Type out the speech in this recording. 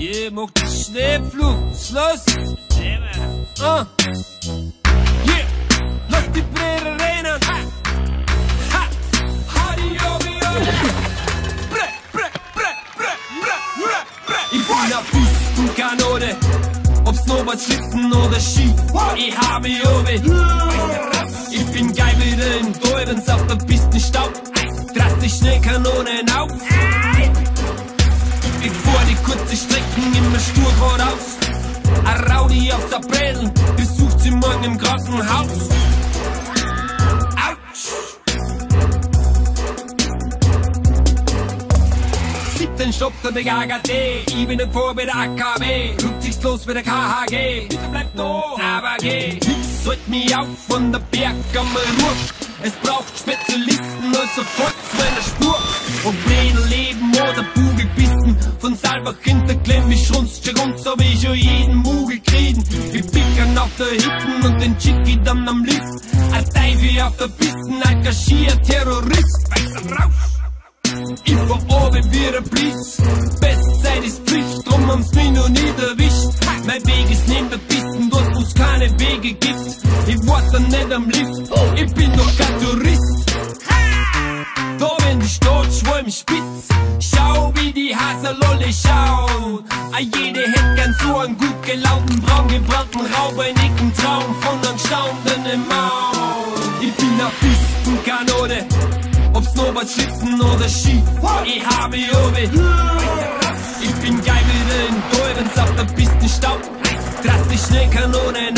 Yeah, mag den Schneepflug. Ist los? Ah. Yeah, lass die Bräder rennen. Ha. Ha. Hardy, Yogi, Yogi. Bre, bre, bre, bre, bre, bre, bre. Ich bin auf Pistenkanone. Ob Snowboard, oder Ski. Ich habe Jobi. Ich bin geil wieder im Dolbens stur geradeaus. Ein Raudi auf der Brädel besucht sie morgen im Krankenhaus. Autsch! 17 Stopps an der AGT, ich bin vor bei der AKW, rücksichtslos wie der KHG. Bitte bleib da, aber geh. Nix holt mich auf von der Berg am Ruf. Es braucht Spezialisten, also folgt meiner Spur. Und Pläne leben oder Bugelbissen, von Salbach hinter Klemm, ich runz schon rund, so wie ich schon jeden Mugel kriegen. Wir pickern auf der Hitten und den Chicky dann am Lift. Ein Teufel auf der Pisten, engagiert Terrorist, weißer Rausch. Ich war oben wie ein Blitz. Bestzeit ist Pflicht, drum haben's mich noch nie erwischt. Mein Weg ist neben der Pisten, dort wo's keine Wege gibt. Ich warte nicht am Lift, ich bin schau wie die Haserlolle schauen. A jede hätt gern so einen gut gelaunten, braun gebrannten raubeinigen Traum von einem staunenden Maul. Ich bin a Pistenkanone. Ob Snowboard, Schlitten oder Ski, ich habe Jobi. Ich bin geil wieder in Dolbens auf der Pistenstaub. Drastisch Schneekanonen auf.